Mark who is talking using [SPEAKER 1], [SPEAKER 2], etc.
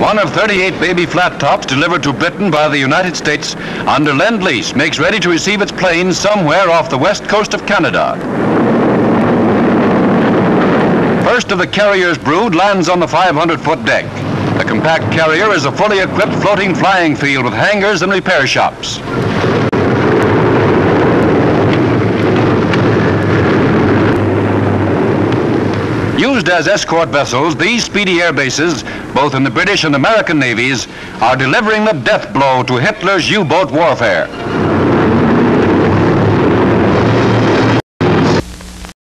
[SPEAKER 1] One of 38 baby flat tops delivered to Britain by the United States under Lend-Lease makes ready to receive its planes somewhere off the west coast of Canada. First of the carrier's brood lands on the 500-foot deck. The compact carrier is a fully equipped floating flying field with hangars and repair shops. Used as escort vessels, these speedy air bases, both in the British and American navies, are delivering the death blow to Hitler's U-boat warfare.